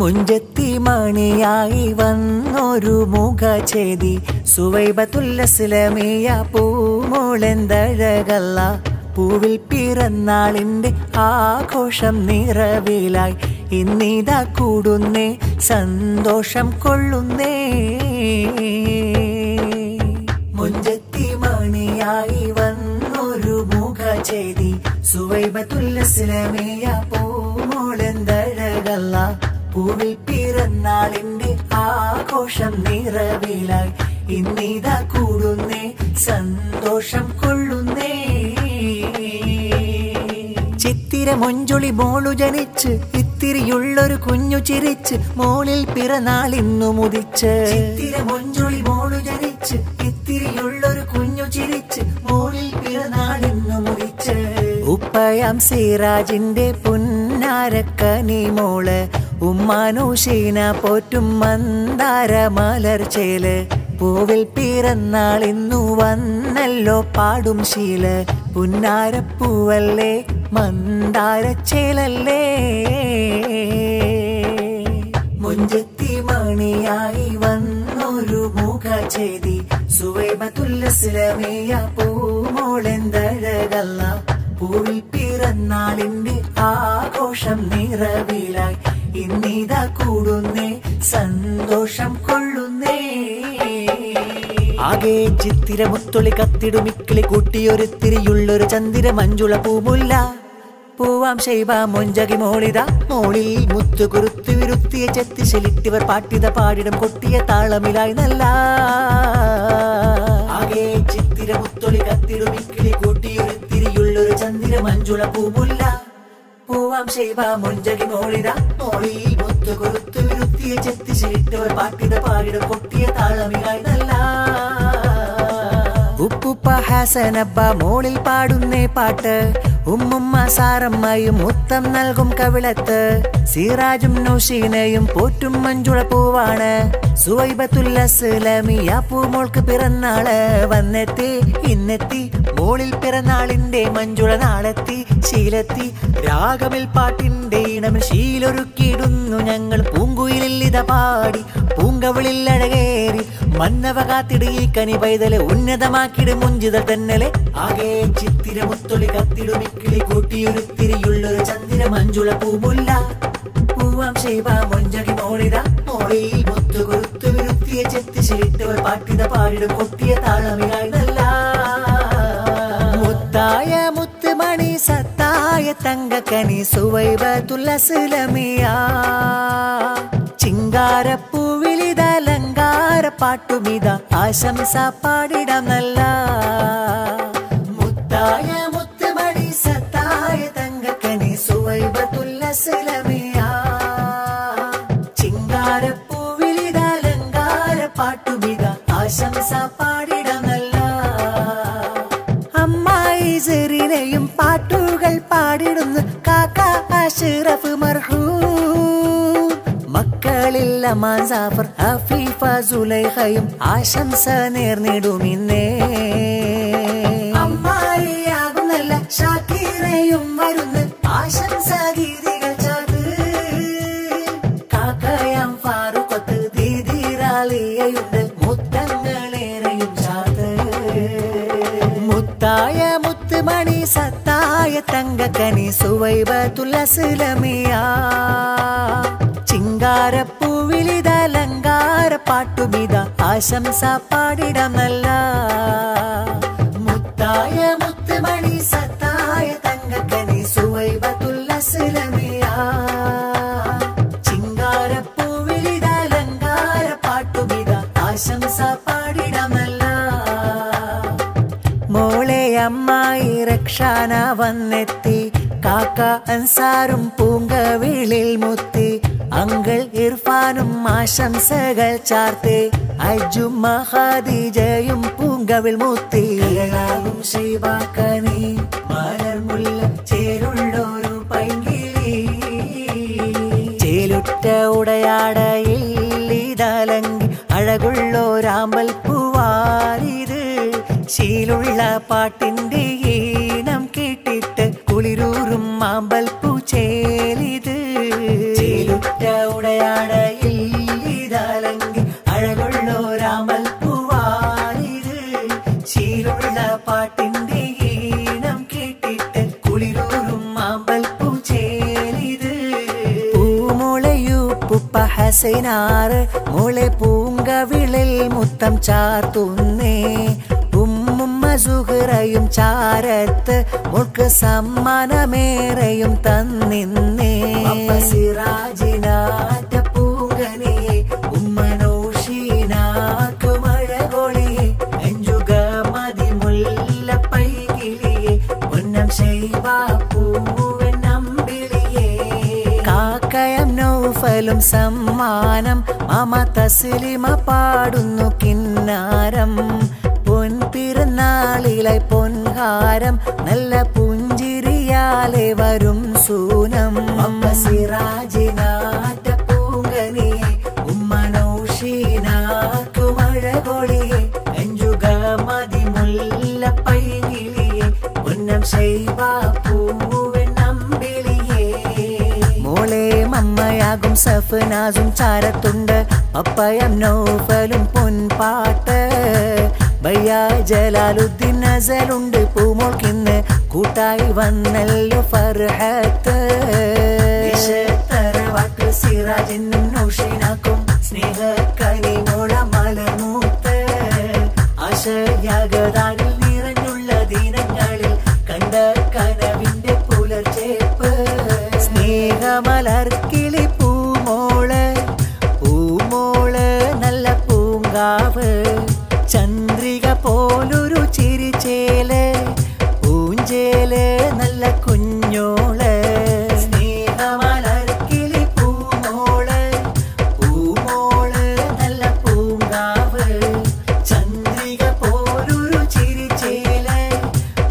മുഞ്ചത്തി മണിയായി വന്നൊരു മുഖചേതി. സുവൈബത്തുല്ലസ്ലമിയ പൂമോളെന്തഴകല്ല. പൂവിൽ പിറന്നാളിന്റെ ആഘോഷം നിറവിലായി. ഇന്നിതാ കൂടുന്നേ സന്തോഷം കൊള്ളുന്നേ. മുഞ്ചത്തി മണിയായി വന്നൊരു മുഖചേതി. സുവൈബത്തുല്ലസ്ലമിയ പൂമോളെന്തഴകല്ല. പൂവിൽ പിറന്നാളിന്റെ ആഘോഷം നിറവിലായി. ഇന്നിതാ കൂടുന്നേ സന്തോഷം കൊള്ളുന്നേ. ചിത്തിര മൊഞ്ചൊളി മോളു ജനിച്ച് ഇത്തിരിയുള്ളൊരു കുഞ്ഞു ചിരിച്ച് മോളിൽ പിറന്നാൾ ഇന്നു മുതിച്ച്. ചിത്തിര മൊഞ്ചൊളി മോളു ജനിച്ച് ഇത്തിരിയുള്ളൊരു കുഞ്ഞു ചിരിച്ച് മോളിൽ പിറന്നാൾ ഇന്നു മുതിച്ച്. ഉപ്പയാം സിറാജിന്റെ പുന്നാരക്കനി മോൾ ഉമ്മാനൂഷീന പോറ്റും മന്ദാര മലർച്ചേൽ പൂവിൽ പിറന്നാൾ ഇന്നു വന്നല്ലോ പാടും ശീല. പുന്നാരപ്പൂവല്ലേ മന്ദാരച്ചേലല്ലേ മുഞ്ചത്തി മണിയായി വന്നൊരു മുഖചേതി സുവൈബത്തുല്ലസ്ലമിയ പൂമോളെന്തഴകല്ല. പൂവിൽ പിറന്നാളിന്റെ ആഘോഷം നിറവിലായി. ഇന്നിതാ കൂടുന്നേ സന്തോഷം കൊള്ളുന്നേ. ആകെ ചിത്തിര മുത്തൊളി കത്തിടുമിക്കിളി കൂട്ടിയൊരുത്തിരിയുള്ളൊരു ചന്ദിര മഞ്ജുള പൂമുല്ല. പൂവാം ശൈവ മൊഞ്ചകി മോളിത. മോളിൽ മുത്തു കുറുത്തു വിരുത്തിയ ചെത്തി ശലിട്ടിവർ പാട്ടിത പാടിടം കൊട്ടിയ താളമിലായി നല്ല. ആകെ ചിത്തിര മുത്തൊളി കത്തിടുമിക്കിളി കൂട്ടിയൊരുത്തിരിയുള്ളൊരു ചന്ദിര മഞ്ജുള പൂമുല്ല. പൂവാം ശൈവ മുഞ്ചടി മോളിത. മോളി മുത്തു കുറുത്തു വിരുത്തിയ ചെത്തി ശലിട്ടിവർ പാട്ടിത പാടിട കൊട്ടിയ താളമിലായി നല്ല. ഉപ്പുപ്പ ഹാസനബ്ബ മോളിൽ പാടുന്നേ പാട്ട്. ഉമ്മുമ്മ സാറമ്മയും മുത്തം നൽകും കവിളത്ത്. സിറാജും നൗഷീനയും പോറ്റും മഞ്ജുള പൂവാണ് സുവൈബത്തുല്ലസ്ലമിയ പിറന്നാൾ. വന്നെത്തി ഇന്നെത്തി മോളിൽ പിറന്നാളിന്റെ മഞ്ജുള നാളെത്തി. ശീലത്തി രാഗമിൽ പാട്ടിന്റെ ഇണമിൽ ശീലൊരുക്കിയിടുന്നു ഞങ്ങൾ. പൂങ്കുയിലിൽ ഇത പാടി പൂങ്കവിളിൽ അഴകേറി. മന്നവ കാത്തിട് ഈ കനി പൈതൽ ഉന്നതമാക്കിയിട് മുഞ്ചിത തന്നലെ. ആകെ ചിത്തിര മുത്തൊളി കത്തിടുമിക്കിളി കൂട്ടിയൊരുത്തിരിയുള്ളൊരു ചന്ദിര മഞ്ജുള പൂമുല്ല. പൂവാം ശൈവ മൊഞ്ചടി മോളിത. മോളിൽ മുത്തു കൊടുത്തു വിരുത്തിയ ചെത്തി ശരിട്ടവർ പാട്ടിത പാടിടും കൊട്ടിയ താളമിലായി നല്ല. മുത്തായ മുത്തുമണി സത്തായ തങ്കക്കനി സുവൈവ തുലസുലമിയ ചിങ്കാരപ്പൂവിലിത അലങ്കാര പാട്ടുമിത ആശംസ പാടിടം നല്ല. സെറിനെയും പാട്ടുകൾ പാടിടുന്നു കാക്ക അഷ്റഫ് മർഹൂ. മക്കളില്ല മാൻസാഫർ ഹഫീഫ സുലൈഹയും ആശംസ നേർന്നിടുമിന്നേ സത്തായ തങ്കക്കനി സുവൈബ തുലസുലമിയ ചിങ്കാരപ്പൂവിലിത അലങ്കാര പാട്ടുമിത ആശംസ പാടിടം നല്ല മുത്തായ മുത്തുമണി സത്തായ തങ്കക്കനി സുവൈബ തുലസുലമിയ ചിങ്കാരപ്പൂവിലിത അലങ്കാര പാട്ടുമിത ആശംസ പാടിടം നല്ല മോളെ അമ്മായി രക്ഷാന വന്നെത്തി. കാക്ക അൻസാറും പൂങ്കവിളിൽ മുത്തി. അങ്കിൾ ഇർഫാനും ആശംസകൾ ചാർത്തി. അജും മഹാദിജയും പൂങ്കവിൽ മുത്തി ും. മലർമുല്ല ചേരുള്ളൊരു പൈങ്കിളി. ചേലുറ്റ ഉടയാടയിൽ ഇതലങ്കി അഴകുള്ളോരാമ്പൽ കുളിരുള്ള പാട്ടിന്റെ ഈണം കേട്ടിട്ട് കുളിരൂറും മാമ്പൽ പൂച്ചേലിത്. ചേലുറ്റ പാട്ടിന്റെ ഈണം കേട്ടിട്ട് കുളിരൂറും മാമ്പൽ മുളെ പൂങ്കവിളിൽ മുത്തം ചാർത്തുന്നേ. സുഹറയും ചാരത്ത് മുൾക്ക് സമ്മാനമേറെയും തന്നിന്നേ. സിറാജിനാറ്റ പൂങ്കനിയെ ഉമ്മനോഷീനാക്കു മഴകൊളിയെ അഞ്ചുക മതിമുല്ല പൈകിളിയെ ഉന്നം ശൈവാ പൂവൻ അമ്പിളിയെ. കാക്കയം നൗഫലും സമ്മാനം മാമ തസ്ലിമ പാടുന്നു കിന്നാരം. പൊൻപിറന്നാളിലായി പൊൻഹാരം നല്ല പുഞ്ചിരിയാലെ വരും സൂനം. അമ്മ സിറാജിനാറ്റ പൂങ്കനിയെ ഉമ്മനോഷീനാക്കു അഞ്ചുക അഞ്ചുക മതിമുല്ല പൈകിളിയെ പൊന്നം ശൈവാ മമ്മയാകും സഫനാസും ചാരത്തുണ്ട് പപ്പയം നോവലും പൊൻപാട്ട്. ബയ്യ ജലാലുദ്ദീൻ നസലുണ്ട് പൂമോൾക്കിന്ന് കൂട്ടായി വന്നല്ലോ ഫർഹത്ത്. തറവാട്ട് സിറാജിനും സ്നേഹക്കനിമോള സ്നേഹക്കനി മോള മലമൂത്ത് ആശയാഗതാരിൽ നല്ല കുഞ്ഞോൾ. സ്നേഹമലർക്കിളി പൂമോൾ. പൂമോൾ നല്ല പൂങ്കാവ്. ചന്ദ്രിക പോലൊരു ചിരിച്ചേൽ.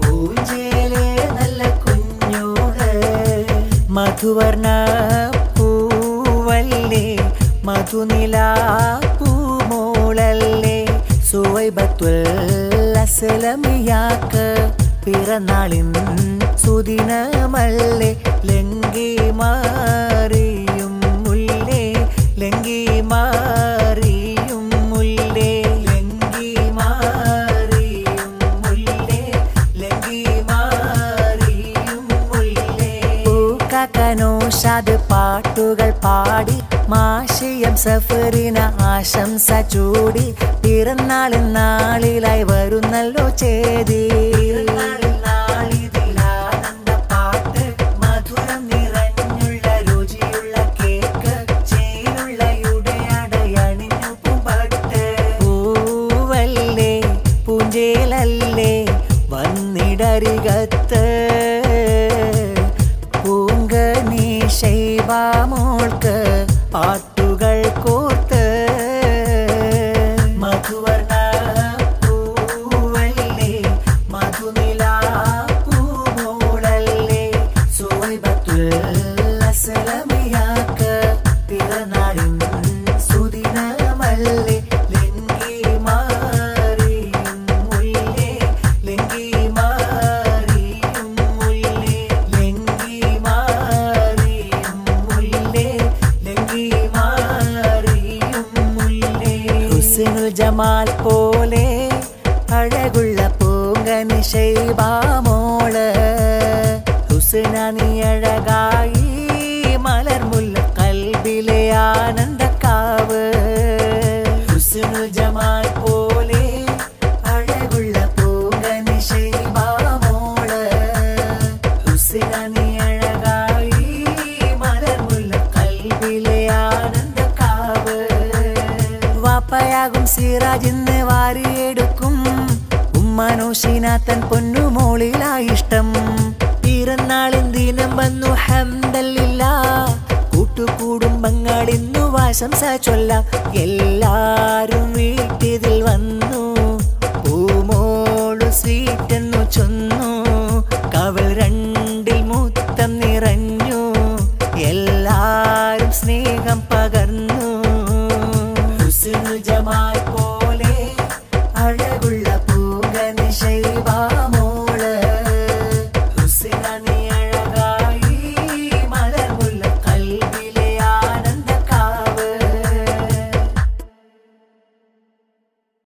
പൂഞ്ചേൽ നല്ല കുഞ്ഞോൾ. മധുവർണ പൂവല്ലേ? മധുനില പൂമോളല്ലേ? സുവൈബത്തുൽ അസ്ലമിയാക്ക് പിറന്നാളിൻ സുദിനമല്ലേ ലങ്കി മാറിയും മുല്ലേ? ലങ്കി മാറിയും മുല്ലേ? ലങ്കി മാറിയും മുല്ലേ? ലങ്കി മാറിയും മുല്ലേ? പൂക്കനോഷാദ് പാട്ടുകൾ പാടി മാഷിയം സഫറിന ആശംസ ചൂടി. പിറന്നാളിൻ നാളിലായി വരുന്നല്ലോ ചേതി. ജമാൽ പോലെ അഴകുള്ള പൂങ്കനി ശൈബാമോൾ ഹുസ്ന അഴകായി നൗഷീനാത്തൻ പൊന്നുമോളിലായിഷ്ടം ഇരുന്നാളും ദിനം വന്നു ഹെന്തല്ലില്ല കൂട്ടുകൂടും ബംഗാളിന്നു വാശംസ ചൊല്ലാം. എല്ലാരും വീട്ടിതിൽ വന്നു പൂമോളു സ്വീറ്റെന്നു ചൊന്നു. കവൾ രണ്ടിൽ മുത്തം നിറഞ്ഞു എല്ലാരും സ്നേഹം പകർന്നു. ജമാ